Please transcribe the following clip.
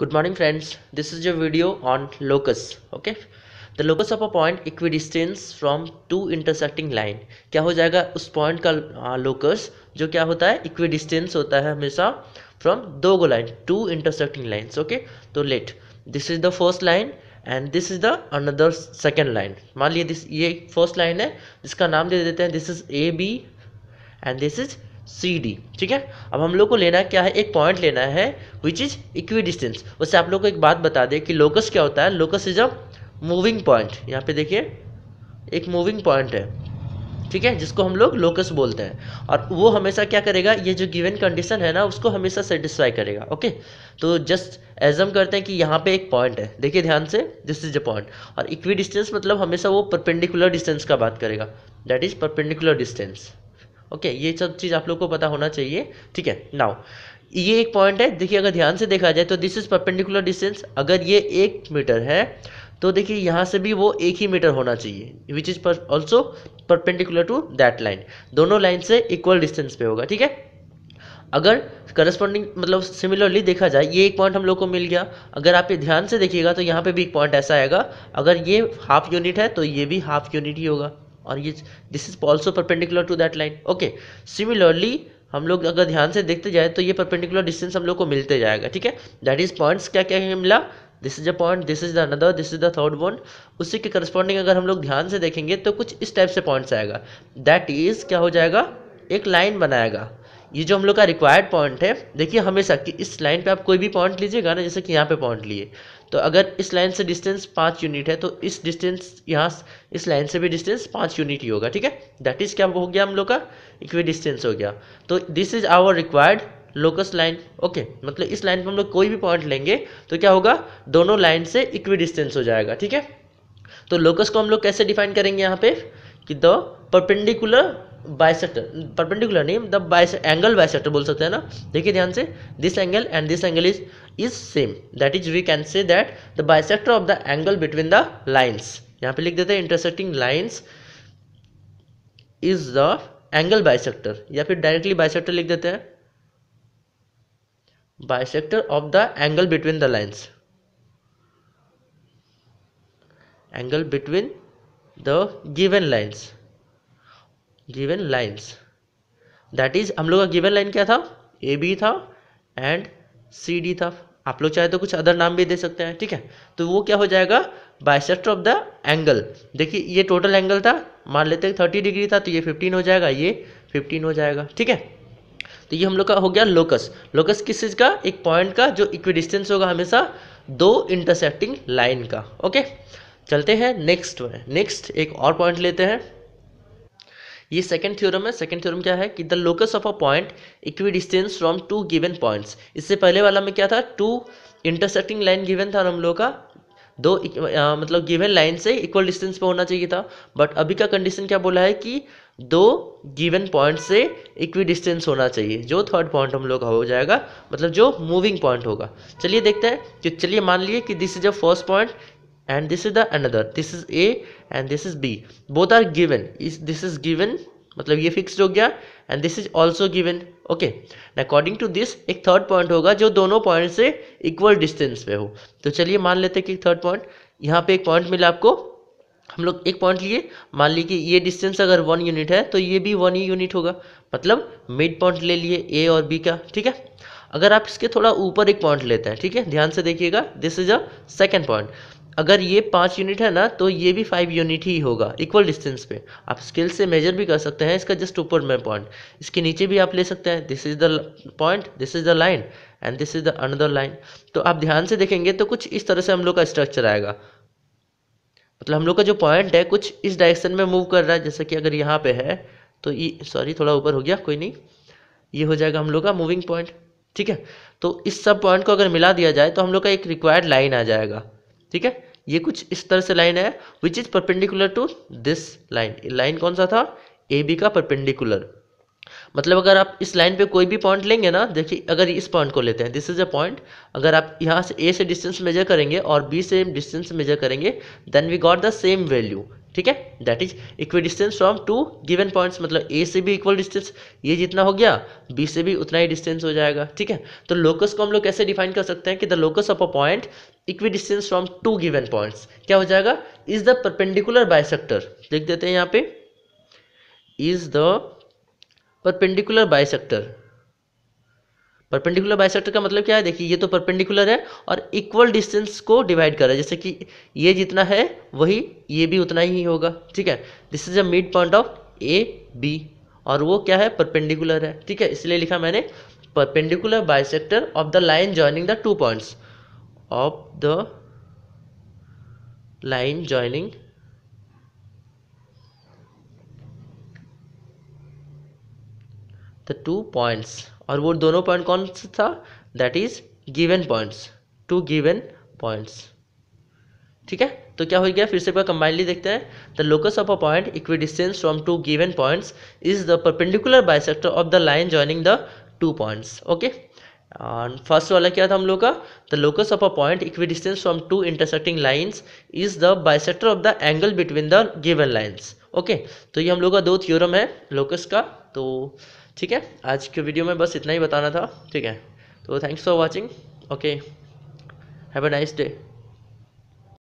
Good morning friends, this is your video on locus, okay? The locus of a point equidistance from two intersecting line. क्या हो जाएगा उस point का locus जो क्या होता है? इक्विडिस्टेंस होता है हमेशा फ्रॉम दो गो line two intersecting lines okay तो let this is the first line and this is the another second line मान लिया दिस ये फ़र्स्ट लाइन है जिसका नाम दे देते हैं this is A B and this is C D ठीक है? अब हम लोग को लेना क्या है? एक पॉइंट लेना है विच इज़ इक्वी डिस्टेंस उससे आप लोग को एक बात बता दें कि लोकस क्या होता है? Locus is a moving point यहाँ पे देखिए, एक मूविंग पॉइंट है, ठीक है? जिसको हम लोग लोकस बोलते हैं। और वो हमेशा क्या करेगा? ये जो गिवन कंडीशन है ना, उसको हमेशा सेटिस्फाई करेगा ओके तो जस्ट एजम करते हैं कि यहाँ पे एक पॉइंट है। देखिए ध्यान से दिस इज़ अ पॉइंट और इक्वी डिस्टेंस मतलब हमेशा वो परपेंडिकुलर डिस्टेंस का बात करेगा। That is perpendicular distance okay ये सब चीज़ आप लोग को पता होना चाहिए। ठीक है नाउ ये एक पॉइंट है, देखिए अगर ध्यान से देखा जाए तो दिस इज़ परपेंडिकुलर डिस्टेंस अगर ये एक मीटर है तो देखिए यहाँ से भी वो एक ही मीटर होना चाहिए which is also perpendicular to that line दोनों लाइन से इक्वल डिस्टेंस पे होगा, ठीक है? अगर करस्पॉन्डिंग मतलब सिमिलरली देखा जाए, ये एक पॉइंट हम लोग को मिल गया। अगर आप ये ध्यान से देखिएगा तो यहाँ पे भी एक पॉइंट ऐसा आएगा। अगर ये हाफ़ यूनिट है तो ये भी हाफ़ यूनिट ही होगा। और ये this is also perpendicular to that line okay similarly हम लोग अगर ध्यान से देखते जाए तो ये परपेंडिकुलर डिस्टेंस हम लोग को मिलते जाएगा, ठीक है? दैट इज़ पॉइंट्स क्या क्या मिला? This is a point this is the another this is the third one उसी के करस्पॉन्डिंग अगर हम लोग ध्यान से देखेंगे तो कुछ इस टाइप से पॉइंट्स आएगा. दैट इज़ क्या हो जाएगा? एक लाइन बनाएगा. ये जो हम लोग का रिक्वायर्ड पॉइंट है, देखिए हमेशा कि इस लाइन पे आप कोई भी पॉइंट लीजिएगा ना, जैसे कि यहाँ पे पॉइंट लिए। तो अगर इस लाइन से डिस्टेंस पाँच यूनिट है तो इस डिस्टेंस यहाँ इस लाइन से भी डिस्टेंस पाँच यूनिट ही होगा, ठीक है? दैट इज़ क्या हो गया हम लोग का? इक्वी डिस्टेंस हो गया। तो this is our required locus line okay मतलब इस लाइन पर हम लोग कोई भी पॉइंट लेंगे तो क्या होगा? दोनों लाइन से इक्वी डिस्टेंस हो जाएगा, ठीक है? तो लोकस को हम लोग कैसे डिफाइन करेंगे यहाँ पे? कि द परपेंडिकुलर बाइसेक्टर परपेंडिकुलर नहीं द बाइस एंगल बाइसेक्टर बोल सकते हैं ना? देखिए ध्यान से this angle and this angle is is same that is we can say that the bisector of the angle between the lines यहाँ पे लिख देते हैं intersecting lines is the angle bisector या फिर डायरेक्टली बाइसेक्टर लिख देते हैं। Bisector of the angle between the lines angle between the given lines given lines. That is हम लोग का गिवन लाइन क्या था? ए बी था एंड सी डी था। आप लोग चाहे तो कुछ अदर नाम भी दे सकते हैं, ठीक है? तो वो क्या हो जाएगा? बाइसेक्टर ऑफ़ द एंगल देखिए, ये टोटल एंगल था, मान लेते हैं थर्टी डिग्री था तो ये फिफ्टीन हो जाएगा, ये फिफ्टीन हो जाएगा, ठीक है? तो ये हम लोग का हो गया लोकस लोकस किस चीज़ का? एक पॉइंट का, जो इक्विडिस्टेंस होगा हमेशा दो इंटरसेक्टिंग लाइन का ओके चलते हैं नेक्स्ट नेक्स्ट एक और पॉइंट लेते हैं। ये सेकंड थ्योरम है। सेकंड थ्योरम क्या है कि the locus of a point equidistant from two given points इससे पहले वाला में क्या था? टू इंटरसेक्टिंग लाइन गिवन था हम लोग का। दो आ, मतलब गिवन लाइन से इक्वल डिस्टेंस पे होना चाहिए था। बट अभी का कंडीशन क्या बोला है कि दो गिवन पॉइंट से इक्वी डिस्टेंस होना चाहिए। जो थर्ड पॉइंट हम लोग का हो जाएगा मतलब जो मूविंग पॉइंट होगा। चलिए देखते हैं कि चलिए मान लिए कि this is a first point and this is the another. This is a and this is b. Both are given. Is, this is given मतलब ये फिक्स्ड हो गया and this is also given okay according to this एक third point होगा जो दोनों point से equal distance पे हो. तो चलिए मान लेते हैं कि थर्ड पॉइंट यहाँ पे एक पॉइंट मिला आपको. हम लोग एक पॉइंट लिए. मान लीजिए कि ये डिस्टेंस अगर वन यूनिट है तो ये भी वन ही यूनिट होगा. मतलब मिड पॉइंट ले लिए ए और बी का. ठीक है? अगर आप इसके थोड़ा ऊपर एक पॉइंट लेते हैं, ठीक है? ध्यान से देखिएगा. This is a second point अगर ये पाँच यूनिट है ना तो ये भी फाइव यूनिट ही होगा इक्वल डिस्टेंस पे। आप स्केल से मेजर भी कर सकते हैं, इसका जस्ट ऊपर में पॉइंट इसके नीचे भी आप ले सकते हैं this is the point this is the line and this is the another line तो आप ध्यान से देखेंगे तो कुछ इस तरह से हम लोग का स्ट्रक्चर आएगा। मतलब हम लोग का जो पॉइंट है, कुछ इस डायरेक्शन में मूव कर रहा है, जैसे कि अगर यहाँ पे है तो ये सॉरी थोड़ा ऊपर हो गया, कोई नहीं। ये हो जाएगा हम लोग का मूविंग पॉइंट ठीक है? तो इस सब पॉइंट को अगर मिला दिया जाए तो हम लोग का एक रिक्वायर्ड लाइन आ जाएगा, ठीक है? ये कुछ इस तरह से लाइन है which is perpendicular to this line line कौन सा था? ए बी का परपेंडिकुलर मतलब अगर आप इस लाइन पे कोई भी पॉइंट लेंगे ना, देखिए, अगर इस पॉइंट को लेते हैं दिस इज़ अ पॉइंट अगर आप यहाँ से ए से डिस्टेंस मेजर करेंगे और बी से डिस्टेंस मेजर करेंगे then we got the same value ठीक है? That is equidistant from two given points मतलब ए से भी इक्वल डिस्टेंस ये जितना हो गया बी से भी उतना ही डिस्टेंस हो जाएगा, ठीक है? तो लोकस को हम लोग कैसे डिफाइन कर सकते हैं कि the locus of a point equidistant from two given points क्या हो जाएगा? इज़ द परपेंडिकुलर बाइसेक्टर लिख देते हैं यहाँ पे is the perpendicular bisector perpendicular bisector का मतलब क्या है? देखिए, ये तो परपेंडिकुलर है और इक्वल डिस्टेंस को डिवाइड कर रहा है। जैसे कि ये जितना है, वही ये भी उतना ही होगा, ठीक है? This is a midpoint of A B और वो क्या है? परपेंडिकुलर है, ठीक है? इसलिए लिखा मैंने perpendicular bisector of the line joining the two points of the line joining the two points और वो दोनों पॉइंट कौन सा था? That is given points two given points ठीक है? तो क्या हो गया? फिर से कंबाइनली देखते हैं। The locus of a point equidistant from two given points is the perpendicular bisector of the line joining the two points okay first वाला क्या था हम लोग का? The locus of a point equidistant from two intersecting lines is the bisector of the angle between the given lines okay तो ये हम लोग का दो थ्योरम है लोकस का तो ठीक है, आज के वीडियो में बस इतना ही बताना था, ठीक है। तो thanks for watching okay have a nice day